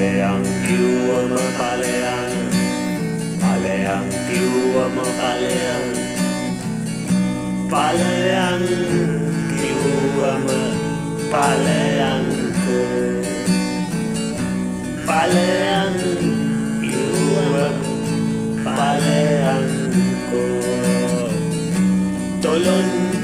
ඵලයන් කිව්වම ඵලයන් ඵලයන් කිව්වම ඵලයන් ඵලයන් කිව්වම ඵලයන් ඵලයන් කිව්වම ඵලයන් තොලොන්